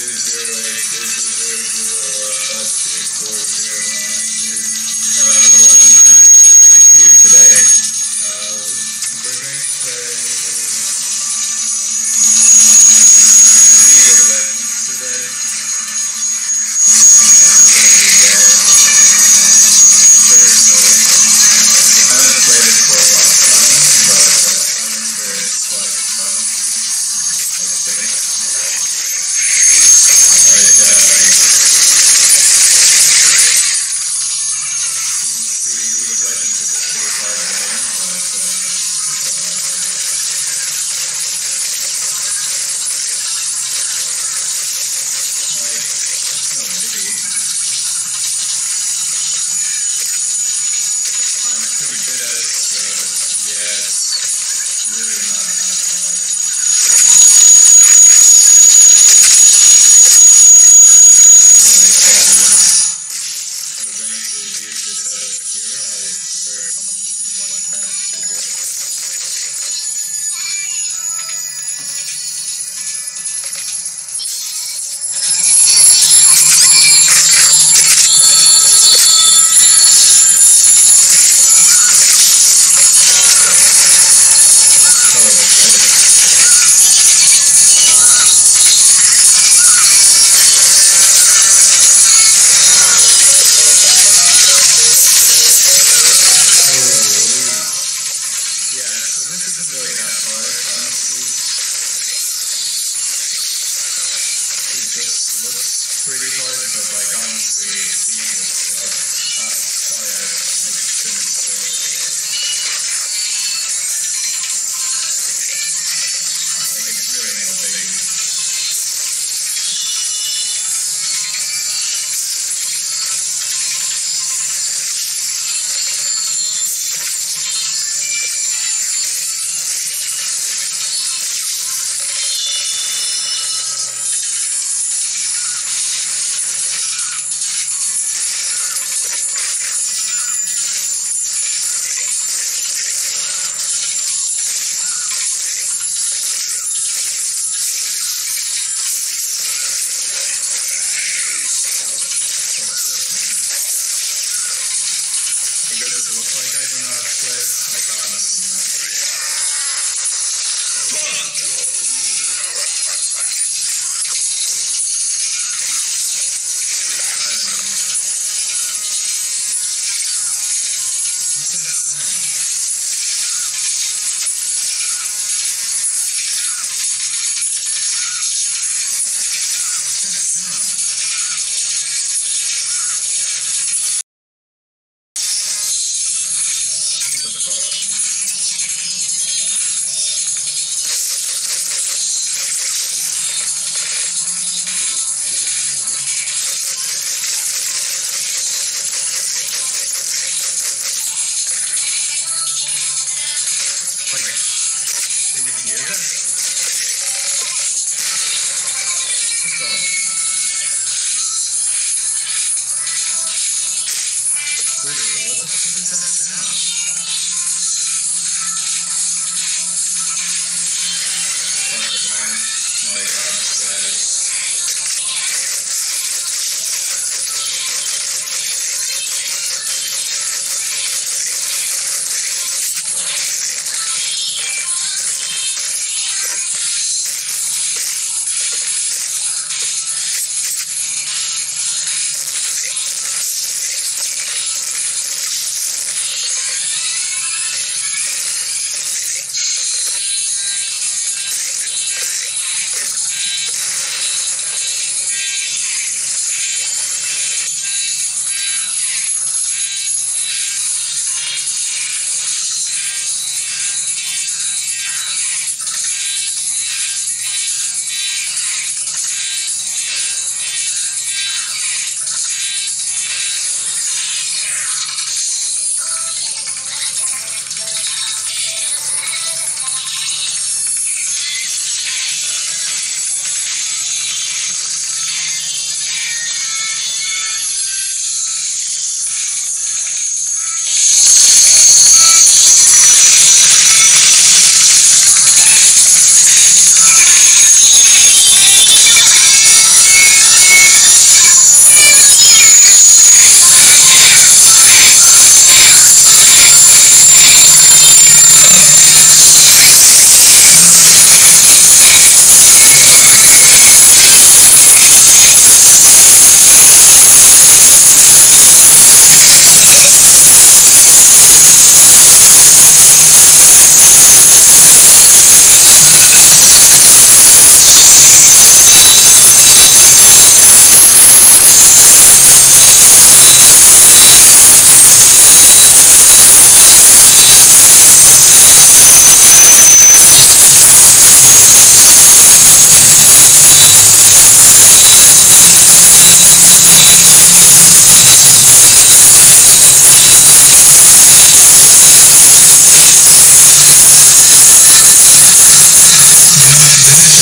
two zero eight two zero zero uh, six four zero. looks pretty hard, but like honestly, it's easy. Uh, sorry, I, I couldn't say. Yeah. How does that sound?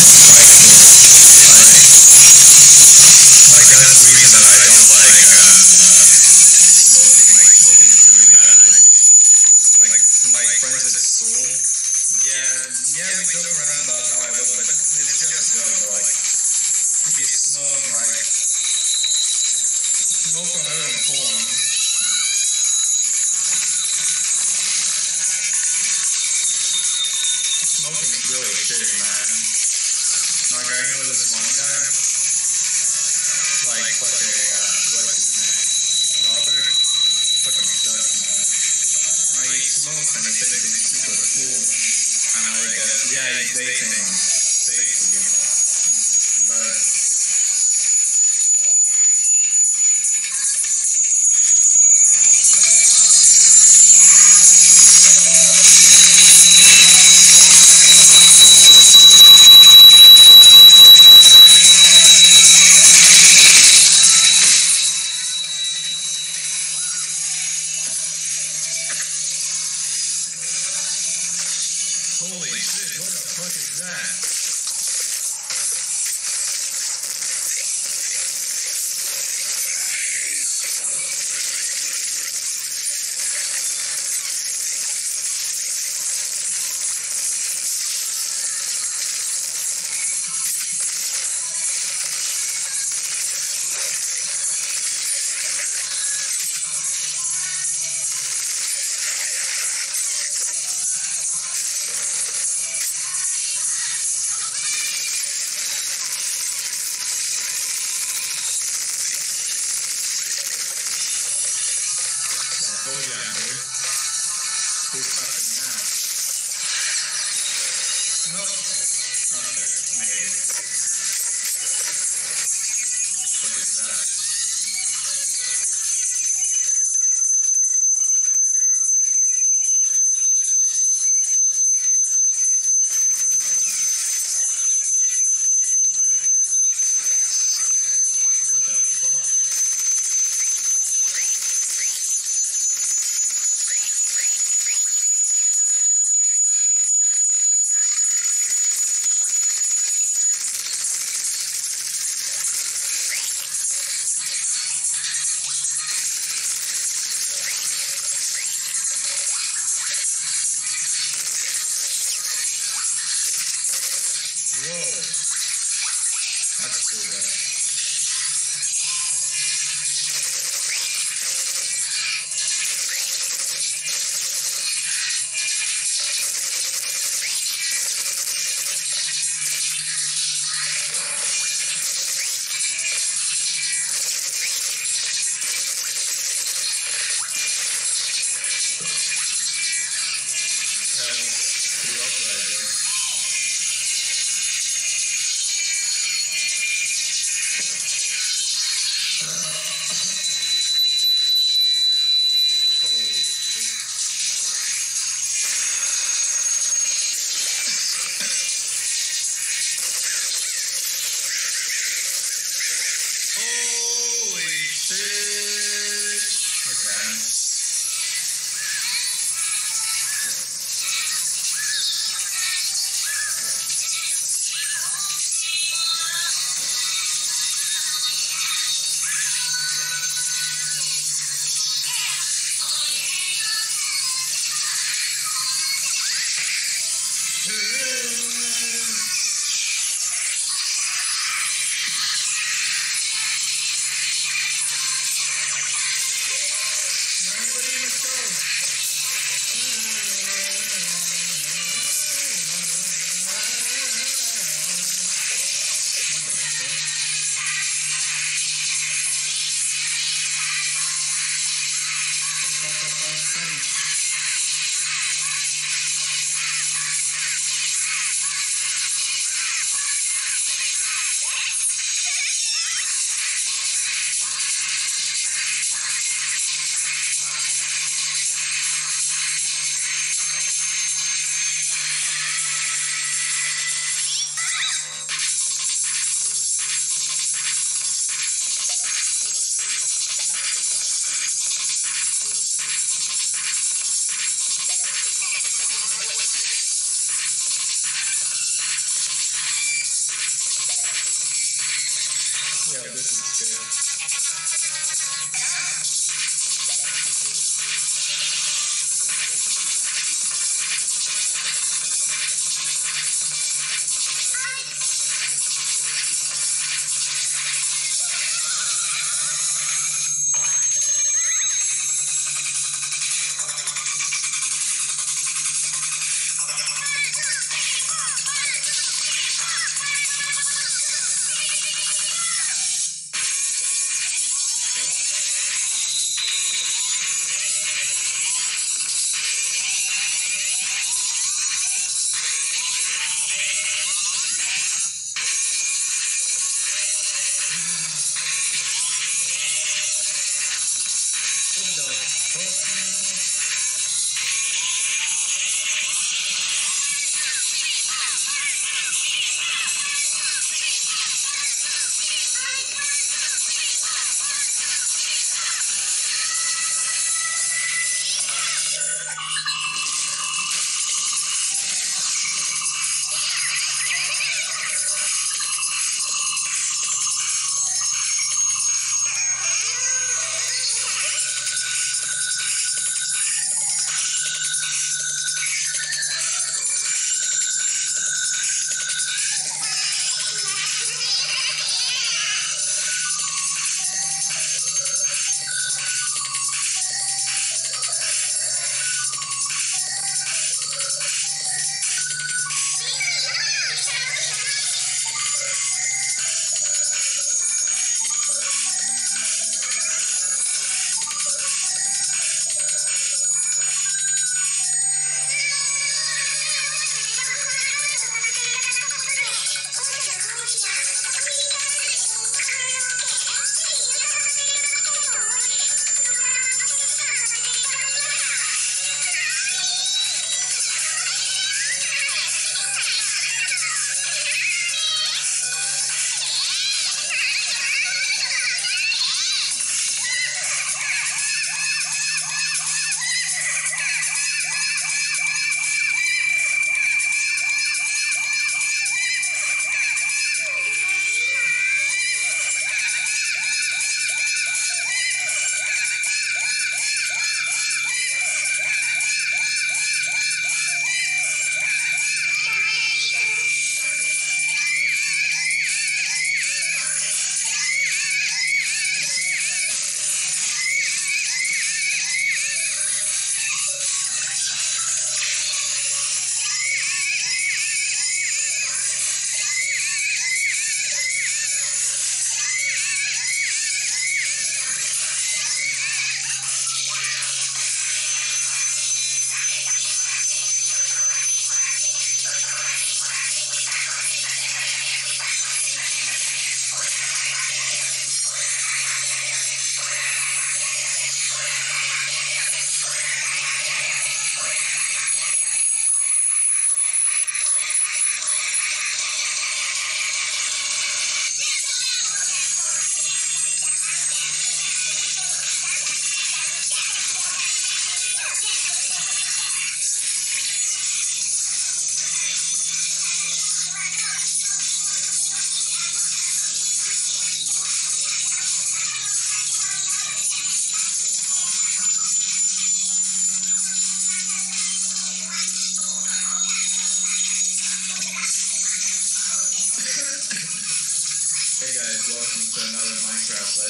situation guys, they think. Holy shit, what the fuck is that? California.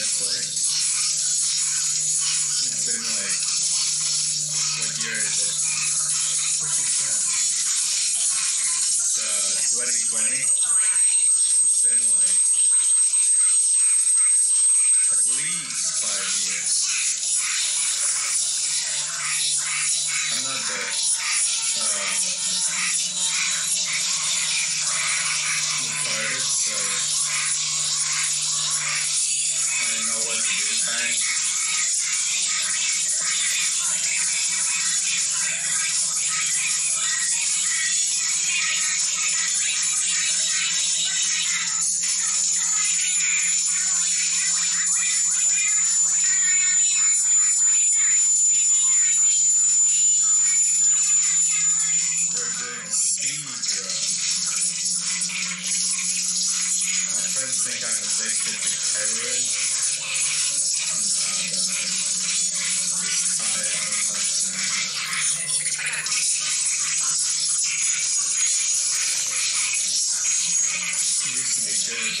Minecraft Let's It's been like, what year is it? It's uh, 2020. It's been like, at least five years. I'm not that, uh, to be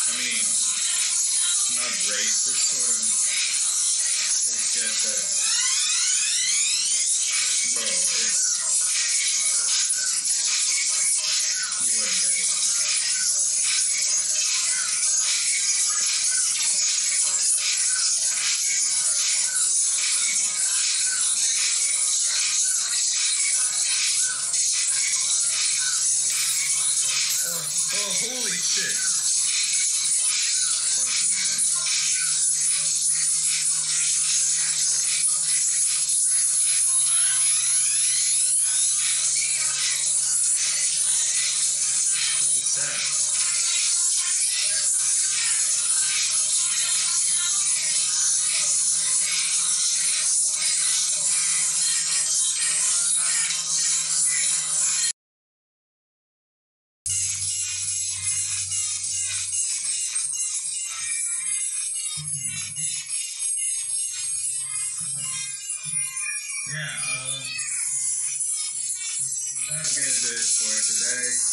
I mean, not racist or it's just that, bro, it's that? Yeah, um, that's gonna do it for today.